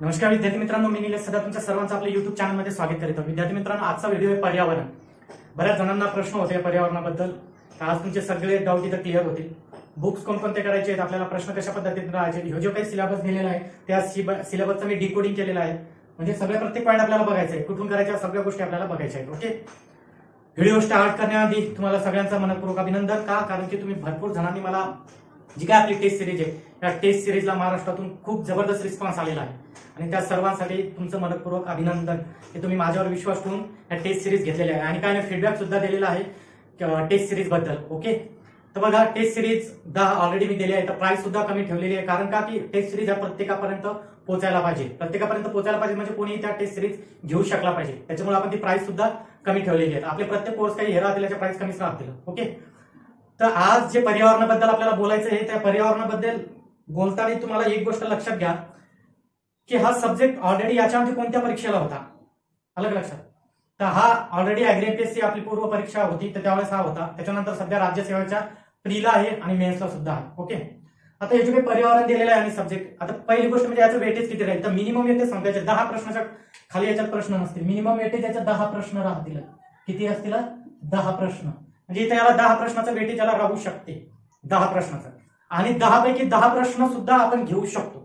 नमस्कार विद्यार्थी मित्रांनो मी निलेश सदा तुमच्या सर्वांचं आपल्या युट्यूब चॅनलमध्ये स्वागत करतो विद्यार्थी मित्रांनो आजचा व्हिडिओ आहे पर्यावरण. बऱ्याच जणांना प्रश्न होते पर्यावरणाबद्दल. तर आज तुमचे सगळे डाऊट इथं क्लिअर होतील. बुक्स कोणकोणते करायचे आहेत आपल्याला प्रश्न कशा पद्धतीने राहायचे हे जो काही सिलेबस दिलेला आहे त्या सिलेबसचं मी डिकोडिंग केलेलं आहे. म्हणजे सगळ्या प्रत्येक पॉईंट आपल्याला बघायचं आहे कुठून करायच्या सगळ्या गोष्टी आपल्याला बघायच्या आहेत. ओके व्हिडिओ स्टार्ट करण्याआधी तुम्हाला सगळ्यांचा मनपूर्वक अभिनंदन. का? कारण की तुम्ही भरपूर जणांनी मला जी काय आपली टेस्ट सिरीज आहे त्या टेस्ट सिरीजला महाराष्ट्रातून खूप जबरदस्त रिस्पॉन्स आलेला आहे. आणि त्या सर्वांसाठी तुमचं मनपूर्वक अभिनंदन की तुम्ही माझ्यावर विश्वास ठेवून या टेस्ट सिरीज घेतलेल्या आहे आणि काय नाही फीडबॅक सुद्धा दिलेला आहे टेस्ट सिरीजबद्दल ओके तर बघा टेस्ट सिरीज दहा ऑलरेडी मी दिली आहे तर प्राइस सुद्धा कमी ठेवलेली आहे. कारण का? की टेस्ट सिरीज ह्या प्रत्येकापर्यंत पोहोचायला पाहिजे. प्रत्येकापर्यंत पोहोचायला पाहिजे म्हणजे कोणीही त्या टेस्ट सिरीज घेऊ शकला पाहिजे. त्याच्यामुळे आपण ती प्राइस सुद्धा कमी ठेवलेली आहे आपले प्रत्येक कोर्स काही हे राहतील प्राइस कमीच राहतील ओके तर आज जे पर्यावरणाबद्दल आपल्याला बोलायचं आहे त्या पर्यावरणाबद्दल बोलताना तुम्हाला एक गोष्ट लक्षात घ्या. की हा सब्जेक्ट ऑलरेडी याच्यामध्ये कोणत्या परीक्षेला होता? अलग लक्षात. तर हा ऑलरेडी अॅग्रिएमपीएससी आपली पूर्व परीक्षा होती तर त्यावेळेस हा होता. त्याच्यानंतर सध्या राज्यसेवेच्या प्रीला आहे आणि मेन्सला सुद्धा आहे. ओके आता याचे काही पर्यावरण दिलेलं आहे आणि सब्जेक्ट आता पहिली गोष्ट म्हणजे याचं वेटेज किती राहील? तर मिनिमम येते सांगायचे दहा प्रश्नाच्या खाली याच्यात प्रश्न नसतील. मिनिमम वेटेज याच्यात दहा प्रश्न राहतील. किती असतील? दहा प्रश्न. म्हणजे इथे याला दहा प्रश्नाचं वेटेज याला राहू शकते. दहा प्रश्नाचं. आणि दहा पैकी दहा प्रश्न सुद्धा आपण घेऊ शकतो.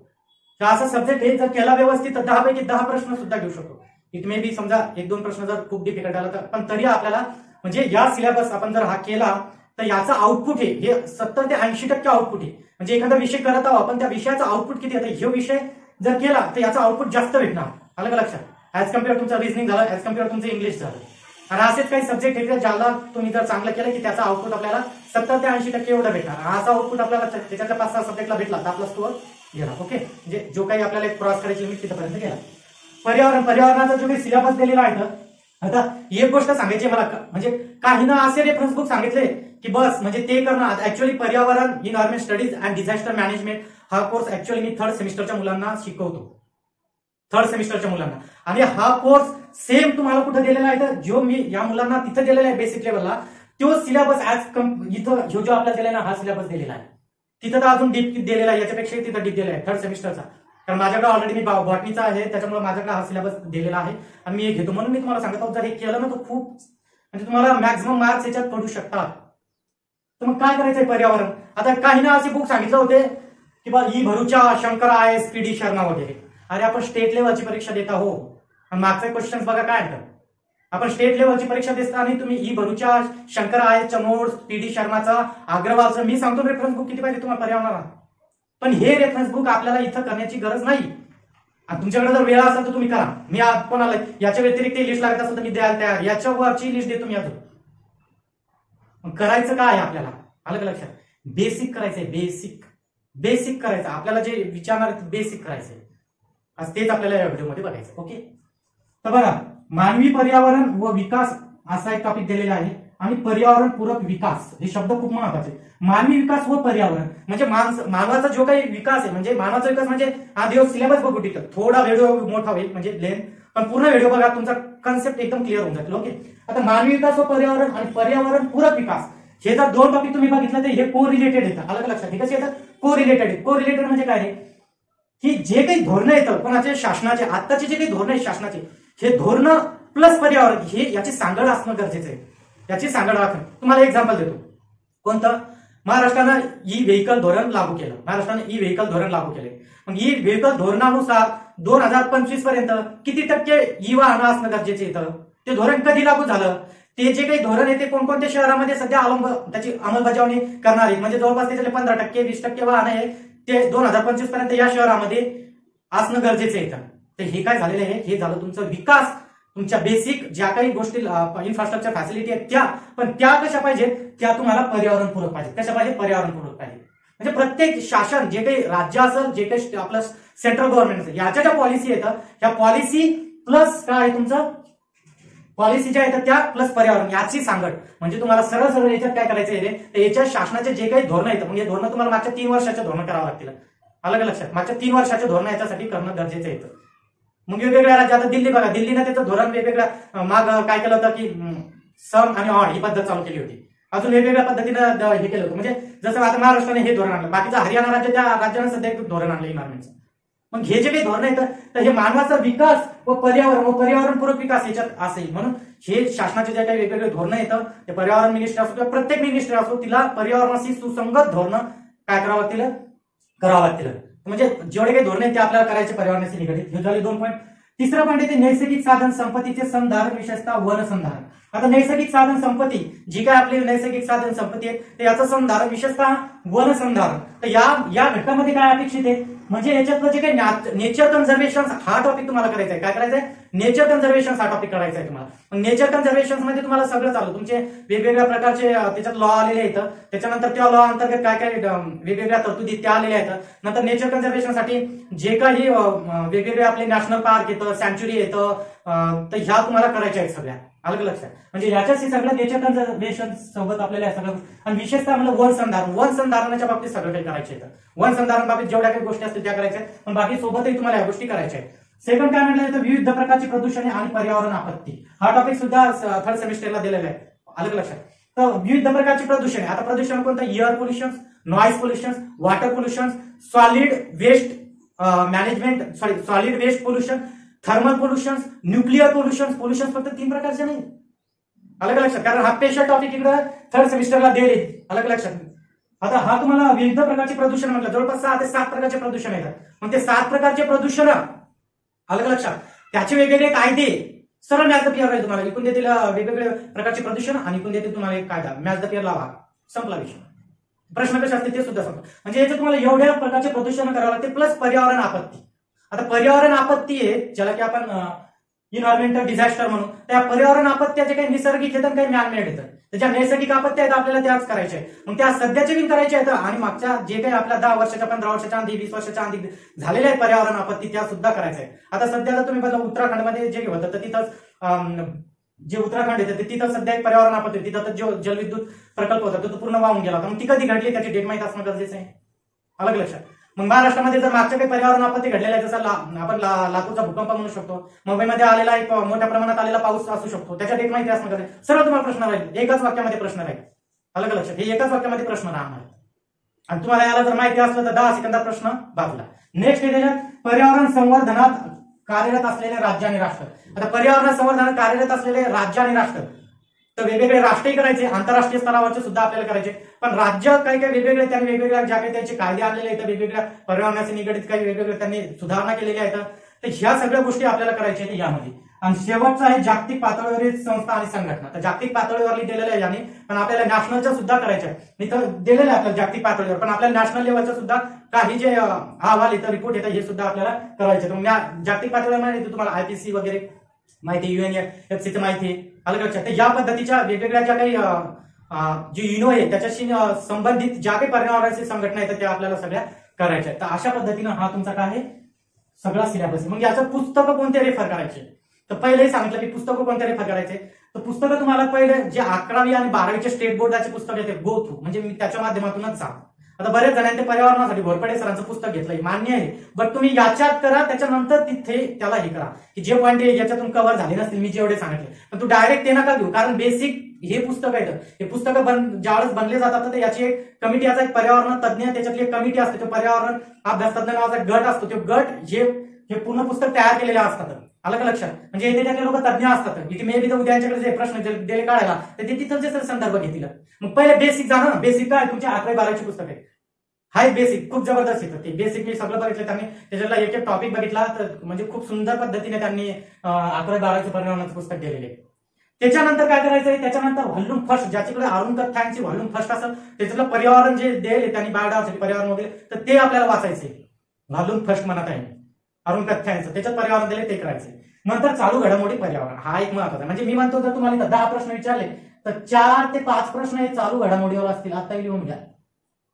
तर असा सब्जेक्ट हे जर केला व्यवस्थित तर दहा पैकी दहा प्रश्न सुद्धा घेऊ शकतो. इट मे बी समजा एक दोन प्रश्न जर खूप डिफिकल्ट आला तर पण तरी आपल्याला म्हणजे या सिलेबस आपण जर हा केला तर याचा आउटपुट आहे हे सत्तर ते ऐंशी टक्के आउटपुट आहे म्हणजे एखादा विषय करत आहोत आपण त्या विषयाचा आउटपुट किती आता हे विषय जर केला तर याचा आउटपुट जास्त भेटणार. अलग लक्षात? ऍज कंपेअर तुमचं रिझनिंग झालं ऍज कंपेअर तुमचं इंग्लिश झालं. आणि असेच काही सब्जेक्ट आहेत ज्याला तुम्ही जर चांगलं केलं की त्याचा आउटपुट आपल्याला सत्तर ते ऐंशी टक्के एवढा भेटणार. असा आउटपुट आपल्याला त्याच्यातल्या पाच सहा सब्जेक्टला भेटला तर आपला स्कोअर गेला ओके म्हणजे जो काही आपल्याला एक क्रॉस करायची लिमिट तिथपर्यंत गेला. पर्यावरण पर्यावरणाचा जो काही सिलेबस दिलेला आहे आता एक गोष्ट सांगायची मला. म्हणजे काही ना असे रेफरन्स बुक सांगितले की बस म्हणजे ते करणं ऍक्च्युअली पर्यावरण environment studies and disaster management हा कोर्स ऍक्च्युअली मी थर्ड सेमिस्टरच्या मुलांना शिकवतो. थर्ड सेमिस्टरच्या मुलांना. आणि हा कोर्स सेम तुम्हाला कुठं दिलेला आहे तर जो मी या मुलांना तिथं दिलेला आहे बेसिक लेवलला तो सिलेबस ऍज कम इथं जो जो आपला दिलेला हा सिलेबस दिलेला आहे. तिथं तर अजून डीप दिलेला आहे याच्यापेक्षा तिथं डीप दिलेला आहे थर्ड सेमिस्टरचा कारण माझ्याकडे ऑलरेडी मी बॉटनीचा आहे त्याच्यामुळे माझ्याकडे हा सिलेबस दिलेला आहे. आणि मी हे घेतो. म्हणून मी तुम्हाला सांगत आहोत जर हे केलं ना तर खूप म्हणजे तुम्हाला मॅक्झिमम मार्क्स याच्यात पडू शकतात. तर मग काय करायचंय पर्यावरण? आता काही ना असे बुक सांगितलं होते की बा ई भरूच्या Shankar I S P D Sharma वगैरे अरे आपण स्टेट लेवलची परीक्षा देता हो आणि मागचे क्वेश्चन बघा काय येतं आपण स्टेट लेवलची परीक्षा देता आणि तुम्ही ई भरूच्या शंकर आय चमोड पी डी शर्माचा अग्रवालचं मी सांगतो रेफरन्स बुक किती पाहिजे तुम्हाला पर्यावरणाला. पण हे रेफरन्स बुक आपल्याला इथं करण्याची गरज नाही. आणि तुमच्याकडे जर वेळ असेल तर तुम्ही करा. मी आज कोणाला याच्या व्यतिरिक्त लिस्ट लागत असेल तर मी द्यायला तयार. याच्यावरची लिस्ट देतो मी अजून. करायचं काय आहे आपल्याला? का लक्षात? बेसिक करायचंय बेसिक बेसिक करायचं. आपल्याला जे विचारणार बेसिक करायचंय. आज तेच आपल्याला या व्हिडिओमध्ये बघायचं ओके तर बघा मानवी पर्यावरण व विकास असा एक टॉपिक दिलेला आहे. आणि पर्यावरण पूरक विकास हे शब्द खूप महत्त्वाचे. मानवी विकास व पर्यावरण म्हणजे माणस मानवाचा जो काही विकास आहे म्हणजे मानवाचा विकास म्हणजे हा दिवस सिलेबस बघू टिकत थोडा व्हिडिओ मोठा होईल म्हणजे लेन पण पूर्ण व्हिडिओ बघा तुमचा कन्सेप्ट एकदम क्लिअर होऊन जातील ओके आता मानवी विकास व पर्यावरण आणि पर्यावरण पूरक विकास. हे जर दोन टॉपिक तुम्ही बघितलं तर हे को रिलेटेड येतात अलग लक्षात? हे कसे येतात को रिलेटेड को रिलेटेड म्हणजे काय आहे? की जे काही धोरणं येतं कोणाचे शासनाचे आत्ताचे जे काही धोरण आहेत शासनाचे हे धोरण प्लस पर्यावरण हे याची सांगड असणं गरजेचं आहे. याची सांगड राखणं तुम्हाला एक्झाम्पल देतो. कोणतं? महाराष्ट्रानं ई व्हेकल धोरण लागू केलं. महाराष्ट्रानं ई व्हेकल धोरण लागू केले. मग ई व्हेकल धोरणानुसार दोन हजार पंचवीसपर्यंत किती टक्के ई वाहनं असणं गरजेचं येतं ते धोरण कधी लागू झालं? ते जे काही धोरण आहे ते कोणकोणत्या शहरामध्ये सध्या अवलंब त्याची अंमलबजावणी करणार आहे म्हणजे जवळपास त्याच्यातले पंधरा टक्के वीस टक्के वाहन आहे ते दोन हजार पंचवीसपर्यंत या शहरामध्ये असणं गरजेचं येतं तर हे काय झालेलं आहे? हे झालं तुमचं विकास. तुमच्या बेसिक ज्या काही गोष्टी इन्फ्रास्ट्रक्चर फॅसिलिटी आहेत त्या. पण त्या कशा पाहिजेत? त्या तुम्हाला पर्यावरणपूरक पाहिजे कशा पाहिजे पर्यावरणपूरक पाहिजे म्हणजे प्रत्येक शासन जे काही राज्य असेल जे काही आपलं सेंट्रल गव्हर्नमेंट असेल याच्या ज्या पॉलिसी येतात त्या पॉलिसी प्लस काय आहे तुमचं? पॉलिसी ज्या येतात त्या प्लस पर्यावरण. याची सांगड. म्हणजे तुम्हाला सरळ सरळ याच्यात काय करायचं आहे? तर याच्या शासनाचे जे काही धोरण येतं म्हणजे धोरण तुम्हाला मागच्या तीन वर्षाच्या धोरण करावं लागतील. अलग लक्षात? मागच्या तीन वर्षाच्या धोरण याच्यासाठी करणं गरजेचं येतं मग वेगवेगळ्या राज्य आता दिल्ली बघा दिल्लीनं त्याचं धोरण वेगवेगळ्या माग काय केलं होतं की सम आणि ऑड ही पद्धत चालू केली होती. अजून वेगवेगळ्या पद्धतीनं हे केलं होतं. म्हणजे जसं आता महाराष्ट्राने हे धोरण आणलं बाकीचं हरियाणा राज्य त्या राज्यानं सध्या एक धोरण आणलं इन्व्हायरमेंटचं मग हे जे काही धोरण आहे तर हे मानवाचा विकास व पर्यावरण व पर्यावरणपूरक विकास याच्यात असेल. म्हणून हे शासनाचे जे काही वेगवेगळे धोरणं येतं ते पर्यावरण मिनिस्टर असो किंवा प्रत्येक मिनिस्टर असो तिला पर्यावरणाशी सुसंगत धोरणं काय करावं लागतील? करावं लागतील. म्हणजे जेवढे काही धोरण आहेत ते आपल्याला करायचे पर्यावरणाशी निगडित. हे झाले दोन पॉईंट तिसरं पॉईंट येते नैसर्गिक साधन संपत्तीचे संधारण विशेषतः वन संधारण. आता नैसर्गिक साधन संपत्ती जी काय आपली नैसर्गिक साधन संपत्ती आहे तर याचं संधारण विशेषतः वन संधारण. तर या या घटकामध्ये काय अपेक्षित आहे? म्हणजे याच्यातलं जे काही नेचर कन्झर्वेशन हा टॉपिक तुम्हाला करायचा आहे. काय करायचं आहे नेचर कन्झर्वेशन हा टॉपिक करायचा आहे तुम्हाला. नेचर कन्झर्वेशनमध्ये तुम्हाला सगळं चालू. तुमचे वेगवेगळ्या प्रकारचे त्याच्यात लॉ आलेले आहेत. त्याच्यानंतर त्या लॉ अंतर्गत काय काय वेगवेगळ्या तरतुदी त्या आलेल्या आहेत. नंतर नेचर कन्झर्वेशनसाठी जे काही वेगवेगळे आपले नॅशनल पार्क येतं सँच्युरी येतं तर ह्या तुम्हाला करायच्या आहेत सगळ्या. अलग लक्षात म्हणजे याच्याशी सगळं नेचर कन्झर्वेशन सोबत आपल्याला सगळं आणि विशेषतः म्हणजे वन संधारण. वन संधारणाच्या बाबतीत सगळं काही करायचे येतं वन संधारण बाबतीत जेवढ्या काही गोष्टी असतील त्या करायच्या पण बाकी सोबतही तुम्हाला या गोष्टी करायच्या आहेत. सेकंड काय म्हटलं तर विविध प्रकारची प्रदूषणे आणि पर्यावरण आपत्ती. हा टॉपिक सुद्धा थर्ड सेमिस्टरला दिलेला आहे. अलग लक्षात तर विविध प्रकारची प्रदूषणे. आता प्रदूषण कोणतं? Air pollution noise pollution water pollution solid waste management sorry solid waste pollution thermal pollution nuclear pollution pollution फक्त तीन प्रकारचे नाही. अलग लक्षात. कारण हा स्पेशल टॉपिक इकडं थर्ड सेमिस्टरला देईल. अलग लक्षात. आता हा तुम्हाला विविध प्रकारचे प्रदूषण म्हटलं. जवळपास सहा ते सात प्रकारचे प्रदूषण येतात. मग ते सात प्रकारचे प्रदूषण अलग लक्षात. त्याचे वेगवेगळे कायदे. सरळ मॅच द तुम्हाला. इकून देतील वेगवेगळे प्रकारचे प्रदूषण आणि इकून देतील तुम्हाला एक कायदा. मॅच द पिअर लावा. संपला विषय. प्रश्न कसे असते ते सुद्धा संपला. म्हणजे याचे तुम्हाला एवढ्या प्रकारचे प्रदूषण करावं लागते प्लस पर्यावरण आपत्ती. आता पर्यावरण आपत्ती आहे ज्याला की आपण इन्व्हायरमेंटल डिझास्टर म्हणून त्या पर्यावरण आपत्त्याचे काही नैसर्गिक येतात काही मॅनमेड येतात त्याच्या नैसर्गिक आपत्ती आहेत आपल्याला त्याच करायच्या मग त्या सध्याचे बी करायचे आहेत आणि मागच्या जे काही आपल्या दहा वर्षाच्या पंधरा वर्षाच्या आधी वीस वर्षाच्या आधी झालेल्या आहेत पर्यावरण आपत्ती त्या सुद्धा करायच्या आहेत. आता सध्याला तुम्ही बघा उत्तराखंडमध्ये जे होतं तर तिथंच जे उत्तराखंड येतं तिथं सध्या एक पर्यावरण आपत्ती तिथं तर जो जलविद्युत प्रकल्प होता तो पूर्ण वाहून गेला होता. मग ती कधी घडली? त्याची डेट माहीत असणं गरजेचं आहे? अलग लक्षात. मग महाराष्ट्रामध्ये जर मागच्या काही पर्यावरण आपत्ती घडलेल्या आहे जसं आपण लातूरचा भूकंप म्हणू शकतो मुंबईमध्ये आलेला एक मोठ्या प्रमाणात आलेला पाऊस असू शकतो. त्याच्यात एक माहिती असणार सर्व तुम्हाला प्रश्न राहील. एकाच वाक्यामध्ये प्रश्न राहील. अलग लक्षात. हे एकाच वाक्यामध्ये प्रश्न राहणार आणि तुम्हाला याला जर माहिती असलं तर दहा सेकंदात प्रश्न बाजूला. नेक्स्ट त्याच्यात पर्यावरण संवर्धनात कार्यरत असलेले राज्य आणि राष्ट्र. आता पर्यावरण संवर्धनात कार्यरत असलेले राज्य आणि राष्ट्र. तर वेगवेगळे राष्ट्रीय करायचे आंतरराष्ट्रीय स्तरावरचे सुद्धा आपल्याला करायचे. पण राज्य काही काही वेगवेगळे त्यांनी वेगवेगळ्या ज्या काही त्यांचे कायदे आलेले आहेत वेगवेगळ्या पर्यावरणाशी निगडीत काही वेगवेगळे त्यांनी सुधारणा केलेल्या आहेत. तर ह्या सगळ्या गोष्टी आपल्याला करायच्या आहेत यामध्ये. आणि शेवटचं आहे जागतिक पातळीवरील संस्था आणि संघटना. तर जागतिक पातळीवरली दिलेल्या आहे यांनी पण आपल्याला नॅशनलच्या सुद्धा करायच्या मी तर दिलेलं आहे आपल्याला जागतिक पातळीवर पण आपल्याला नॅशनल लेवलच्या सुद्धा काही जे अहवाल येतं रिपोर्ट येतं हे सुद्धा आपल्याला करायचे जागतिक पातळीवर माहिती तुम्हाला आयपीसी वगैरे माहिती युएन एफ सीची माहिती आलं लक्षात तर या पद्धतीच्या वेगवेगळ्या ज्या काही जे युनो आहे त्याच्याशी संबंधित ज्या काही पर्यावरणाची संघटना आहेत त्या आपल्याला सगळ्या करायच्या तर अशा पद्धतीनं हा तुमचा काय आहे? सगळा सिलेबस मग याचं पुस्तकं कोणते रेफर करायचे? तर पहिले सांगितलं की पुस्तकं कोणते रेफर करायचे? तर पुस्तकं तुम्हाला पहिले जे अकरावी आणि बारावीचे स्टेट बोर्डाचे पुस्तक येते गो थ्रू म्हणजे मी त्याच्या माध्यमातूनच सांग आता बरेच जणांनी ते घोरपडे सरांचं पुस्तक घेतलंय मान्य आहे. बट तुम्ही याच्यात करा त्याच्यानंतर तिथे त्याला हे करा. की जे पॉईंट याच्यातून कव्हर झाले नसतील मी जेवढे सांगितले. पण तू डायरेक्ट ते नका घेऊ कारण बेसिक हे पुस्तक आहे हे पुस्तकं बन ज्यावेळेस बनले जातात तर याची एक कमिटी असा एक पर्यावरण तज्ज्ञ त्याच्यातली एक कमिटी असते तो पर्यावरण अभ्यास तज्ञ नावाचा गट असतो. तो गट जे हे पूर्ण पुस्तक तयार केलेले असतात अलग लक्षात म्हणजे येथे त्यातले लोक तज्ञ असतात. इथे मे बी उद्या जे प्रश्न दिले काढायला तर ते तिथं संदर्भ घेतील. मग पहिले बेसिक जाणं बेसिक काय? तुमच्या अकरावी बाराची पुस्तक आहे. हाय बेसिक खूप जबरदस्त येतं. ते बेसिक मी सगळं बघितलं. त्यांनी त्याच्यातला एक एक टॉपिक बघितला तर म्हणजे खूप सुंदर पद्धतीने त्यांनी अकरा बाराचे परिणामाचं पुस्तक दिलेले त्याच्यानंतर काय करायचंय? त्याच्यानंतर व्हॉल्यूम फर्स्ट ज्याच्याकडे अरुण कथांची व्हॉल्यूम फर्स्ट असेल त्याच्यातलं पर्यावरण जे देईल त्यांनी बायोडासाठी पर्यावरण वगैरे तर ते आपल्याला वाचायचे व्हॉल्यूम फर्स्ट म्हणत आहे. अरुण कथ्यांचं त्याच्यात पर्यावरण दिले ते करायचे नंतर चालू घडामोडी पर्यावरण. हा एक महत्त्वाचा म्हणजे मी म्हणतो जर तुम्हाला दहा प्रश्न विचारले तर चार ते पाच प्रश्न हे चालू घडामोडीवर असतील. आता लिहून घ्या.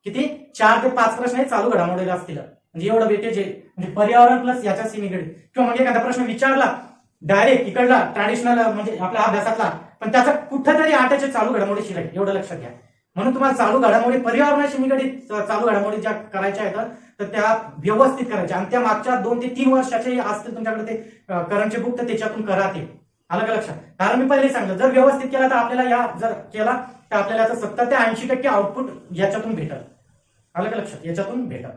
किती? चार ते पाच प्रश्न हे चालू घडामोडीवर असतील. म्हणजे एवढं वेटेज आहे. म्हणजे पर्यावरण प्लस याच्या निगडीत किंवा म्हणजे एखादा प्रश्न विचारला डायरेक्ट इकडला ट्रॅडिशनल म्हणजे आपल्या अभ्यासातला पण त्याचा कुठंतरी आटाचे चालू घडामोडी शिराय एवढं लक्षात घ्या. म्हणून तुम्हाला चालू घडामोडी पर्यावरणाशी निगडीत चालू घडामोडी ज्या करायच्या आहेत तर त्या व्यवस्थित करायच्या आणि त्या मागच्या दोन ते तीन वर्षाचे असतील तुमच्याकडे ते करंटचे बुक तर त्याच्यातून करा ते. आलं का लक्षात? कारण मी पहिले सांगितलं जर व्यवस्थित केला तर आपल्याला या जर केला तर आपल्याला सत्तर ते ऐंशी टक्के आउटपुट याच्यातून भेटल. अलग लक्षात? याच्यातून भेटल.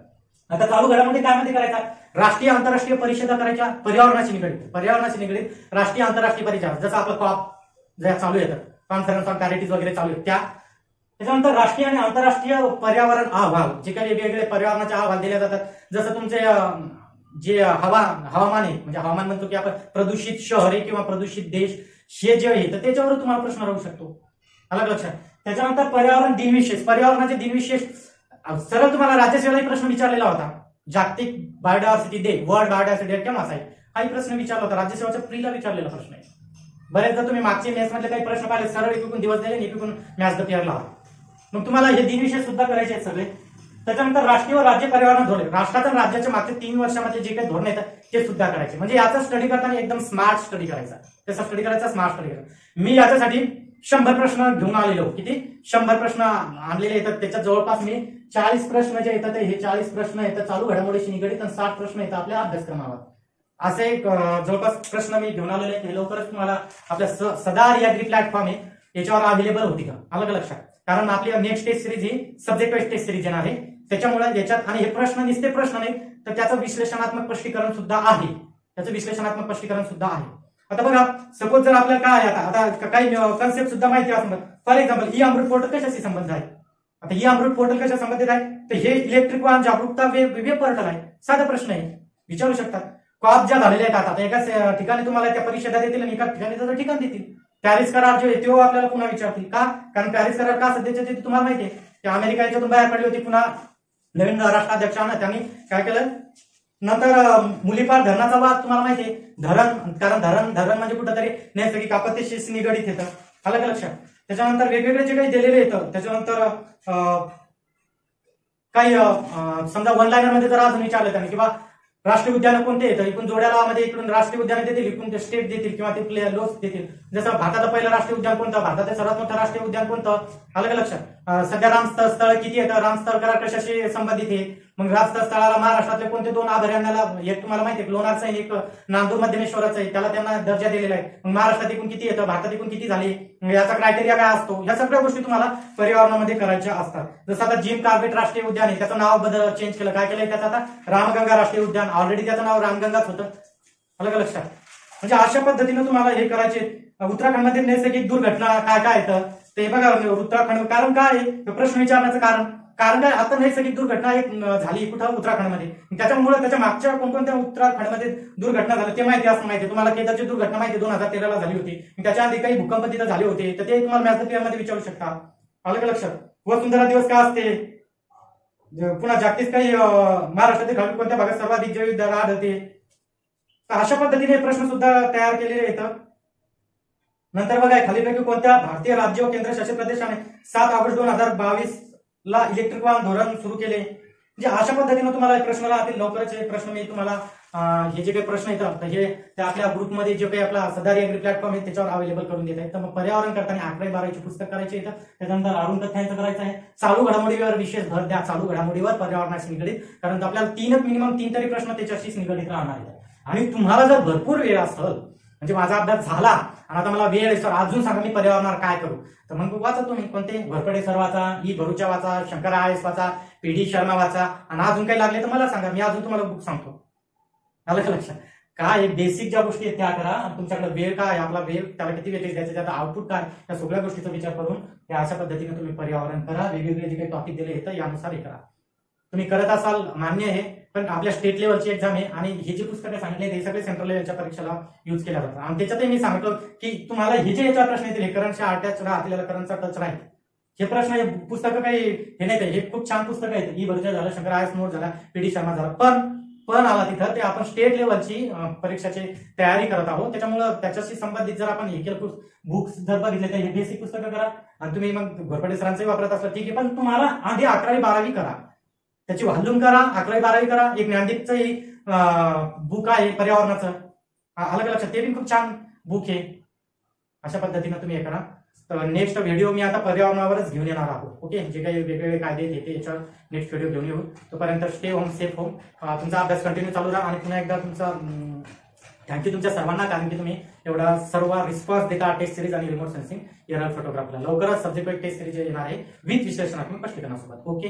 आता चालू घडामध्ये काय मध्ये करायचा? राष्ट्रीय आंतरराष्ट्रीय परिषदा करायच्या पर्यावरणाशी निगडीत. पर्यावरणाशी निगडीत राष्ट्रीय आंतरराष्ट्रीय परिषद. जसं आपलं कॉप ज्या चालू येतात कॉन्फरन्स ऑन पॅरिटीज वगैरे चालू आहेत त्या त्याच्यानंतर राष्ट्रीय आणि आंतरराष्ट्रीय पर्यावरण अहवाल जे काही वेगवेगळे पर्यावरणाचे अहवाल दिले जातात. जसं तुमचे जे हवा हवामान आहे म्हणजे हवामान म्हणतो की आपण प्रदूषित शहरे किंवा प्रदूषित देश हे जे आहे तर त्याच्यावर तुम्हाला प्रश्न राहू शकतो. अलग लक्षात? त्याच्यानंतर पर्यावरण दिनविशेष पर्यावरणाचे दिनविशेष सरळ तुम्हाला राज्यसेवेलाही प्रश्न विचारलेला होता. जागतिक biodiversity day world biodiversity day केव्हा आहे? हाही प्रश्न विचारला होता. राज्यसेवाच्या प्रीला विचारलेला प्रश्न आहे. बरेचदा तुम्ही मागचे मॅच मधले काही प्रश्न पाहिले सरळ एकूण दिवस दिले आणि एकूण मॅच द पेअर होता मग तुम्हाला हे दिनविषय सुद्धा करायचे आहेत सगळे. त्याच्यानंतर राष्ट्रीय व राज्य पर्यावरण धोरण. राष्ट्राच्या राज्याच्या मागच्या तीन वर्षामध्ये जे काही धोरण येतात ते सुद्धा करायचे. म्हणजे याचा स्टडी करताना एकदम स्मार्ट स्टडी करायचा. त्याचा स्टडी करायचा स्मार्ट स्टडी करायचा. मी याच्यासाठी शंभर प्रश्न घेऊन आलेलो. किती? शंभर प्रश्न आणलेले येतात. त्याच्या जवळपास मी चाळीस प्रश्न जे येतात हे चाळीस प्रश्न येतात चालू घडामोडीशी निगडीत आणि साठ प्रश्न येतात आपल्या अभ्यासक्रमावर. असे जवळपास प्रश्न मी घेऊन आलेले आहेत हे लवकरच तुम्हाला आपल्या स- सदार या प्लॅटफॉर्म आहे. याच्यावर अवेलेबल होती का? आलं का लक्षात? कारण आपली नेक्स्ट टेस्ट सिरीज ही सब्जेक्ट वाईज टेस्ट सिरीज आहे. त्याच्यामुळे याच्यात आणि हे प्रश्न निसते प्रश्न नाही तर त्याचं विश्लेषणात्मक स्पष्टीकरण सुद्धा आहे. त्याचं विश्लेषणात्मक स्पष्टीकरण सुद्धा आहे. आता बघा सपोज जर आपल्याला काय आहे आता आता काही कन्सेप्ट सुद्धा माहिती असणार for example E Amrit portal कशाशी संबंध आहे? आता ही अमृत पोर्टल कशा संबंधित आहे? तर हे इलेक्ट्रिक वाहन जागरूकता वेब वेब पोर्टल आहे. साधा प्रश्न आहे. विचारू शकतात कॉप ज्या झालेल्या आहेत आता एकाच ठिकाणी तुम्हाला त्या परीक्षा देतील आणि एका ठिकाणी त्याचं ठिकाण देतील. पॅरिस करार जो आहे तो आपल्याला पुन्हा विचारतील. का? कारण पॅरिस करार का सध्याच्या तिथे तुम्हाला माहिती आहे? की अमेरिका याच्यातून बाहेर पडली होती पुन्हा नवीन राष्ट्राध्यक्षांना त्यांनी काय केलं? नंतर मुलीपार धरणाचा वाद तुम्हाला माहिती आहे. धरण कारण धरण धरण म्हणजे कुठंतरी नैसर्गिक आपत्तीशी निगडीत येतं. आलं का लक्षात? त्याच्यानंतर वेगवेगळे जे काही दिलेले येतं त्याच्यानंतर अं, काही समजा वन लाईनरमध्ये जर अजून विचारलं त्यांनी किंवा राष्ट्रीय उद्यान कोणते येतं? इकडून जोड्याला मध्ये इकडून राष्ट्रीय उद्यान देतील इकडून ते स्टेट देतील किंवा ते प्ले लोस देतील. जसं भारताचं पहिलं राष्ट्रीय उद्यान कोणतं? भारताचं सर्वात मोठं राष्ट्रीय उद्यान कोणतं? आलं का लक्षात? सध्या रामस्थळ स्थळ किती येतं रामस्थळ करार कशाशी संबंधित आहे? मग रामस्थळ स्थळाला महाराष्ट्रातले कोणते दोन अभयारण्याला एक तुम्हाला माहिती आहे? लोणारचं आहे एक नांदूर मध्यमेश्वराचं आहे. त्याला त्यांना दर्जा दिलेला आहे. मग महाराष्ट्रात एकूण किती येतं? भारतात एकूण किती झाले? याचा क्रायटेरिया काय असतो? या सगळ्या गोष्टी तुम्हाला पर्यावरणामध्ये करायच्या असतात. जसं आता जिम कार्बेट राष्ट्रीय उद्यान आहे. त्याचं नाव बदल चेंज केलं. काय केलंय त्याचं आता? रामगंगा राष्ट्रीय उद्यान. ऑलरेडी त्याचं नाव रामगंगाच होतं. आलं का लक्षात? म्हणजे अशा पद्धतीने तुम्हाला हे करायचे. उत्तराखंडमधील नैसर्गिक दुर्घटना काय काय येतं ते बघा म्हणजे उत्तराखंड कारण काय आहे? प्रश्न विचारण्याचं कारण. कारण काय? आता नैसर्गिक दुर्घटना एक झाली कुठं? उत्तराखंडमध्ये. त्याच्यामुळे त्याच्या मागच्या कोणकोणत्या उत्तराखंडमध्ये दुर्घटना झाल्या ते माहिती असं माहिती आहे. तुम्हाला केदारची दुर्घटना माहिती दोन हजार तेराला झाली होती. त्याच्या आधी काही भूकंप तिथं झाले होते. तर ते तुम्हाला मॅथमध्ये विचारू शकता. आलं का लक्षात? वसुंधरा दिवस काय असते? पुन्हा जागतिक काही महाराष्ट्रातील खाली कोणत्या भागात सर्वाधिक जैविक दर आढळते? तर अशा पद्धतीने प्रश्न सुद्धा तयार केलेले आहेत. नंतर बघा खालीपैकी कोणत्या भारतीय राज्य व केंद्रशासित प्रदेशाने सात ऑगस्ट दोन हजार बावीस ला इलेक्ट्रिक वाहन धोरण सुरू केले? म्हणजे अशा पद्धतीने तुम्हाला हे प्रश्न राहतील. लवकरच हे प्रश्न मी तुम्हाला हे जे काही प्रश्न येतात हे त्या आपल्या ग्रुपमध्ये जे काही आपला सदारी अग्री प्लॅटफॉर्म आहे त्याच्यावर अवेलेबल करून देत आहेत. तर मग पर्यावरण करताना अकरावी बारावीचे पुस्तक करायचे येतं त्याच्यानंतर अरुण तथ्यांचं करायचं आहे. चालू घडामोडीवर विशेष भर द्या. चालू घडामोडीवर पर्यावरणाशी निगडीत. कारण आपल्याला तीनच मिनिमम तीन तरी प्रश्न त्याच्याशी निगडीत राहणार आहेत. आणि तुम्हाला जर भरपूर वेळ असेल म्हणजे माझा अभ्यास झाला आणि आता मला वेळ आहे सर अजून सांगा मी पर्यावरणावर काय करू? तर मग वाचा तुम्ही कोणते? घरकडे सर वाचा ई भरूच्या वाचा शंकर आय एस वाचा पी डी शर्मा वाचा आणि अजून काही लागले तर मला सांगा मी अजून तुम्हाला बुक सांगतो. आलं का लक्षात? काय बेसिक ज्या गोष्टी आहेत त्या करा तुमच्याकडे वेळ काय आपला वेळ त्याला किती वेळ द्यायचा त्याचा आउटपुट काय या सगळ्या गोष्टीचा विचार करून त्या अशा पद्धतीने तुम्ही पर्यावरण करा वेगवेगळे जे काही टॉपिक दिले येतं यानुसार हे करा. तुम्ही करत असाल मान्य आहे पण आपल्या स्टेट लेवलची एक्झाम आहे आणि हे जे पुस्तकं सांगितले ते सगळे सेंट्रल लेवलच्या परीक्षेला युज केल्या जातात. आणि त्याच्यातही मी सांगतो की तुम्हाला हे जे याच्या प्रश्न येतील हे करंटच्या अटॅच राहतील करंटचा टच राहील हे प्रश्न हे पुस्तकं काही हे नाही काही, हे खूप छान पुस्तकं आहेत. ई भरच्या झालं शंकर आयस नोट झाला पीडी शर्मा झाला. पण पण आला तिथं ते आपण स्टेट लेवलची परीक्षाची तयारी करत आहोत. त्याच्यामुळं त्याच्याशी संबंधित जर आपण हे केलं बुक्स जर बघितले तर हे बेसिक पुस्तकं करा. आणि तुम्ही मग घोरपडे सरांचंही वापरत असलं ठीक आहे. पण तुम्हाला आधी अकरावी बारावी करा. त्याची व्हॉल्यूम करा अकरावी बारावी करा एक ज्ञानदीपचं बुक आहे पर्यावरणाचं. आलं का लक्षात ते पण खूप छान बुक आहे. अशा पद्धतीनं तुम्ही हे करा. तर नेक्स्ट व्हिडिओ मी आता पर्यावरणावरच घेऊन येणार आहोत ओके जे काही वेगवेगळे कायदे आहेत ते याच्यावर नेक्स्ट व्हिडिओ घेऊन येऊ. तोपर्यंत स्टे होम सेफ होम तुमचा अभ्यास कंटिन्यू चालू राहा आणि पुन्हा एकदा तुमचा थँक्यू तुमच्या सर्वांना कारण की तुम्ही एवढा सर्व रिस्पॉन्स देता टेस्ट सिरीज आणि रिमोट सेन्सिंग एरर फोटोग्राफला लवकरच सब्जेक्ट टेस्ट सिरीज येणार आहे विथ विश्लेषणात्मक स्पष्टीकरणासोबत ओके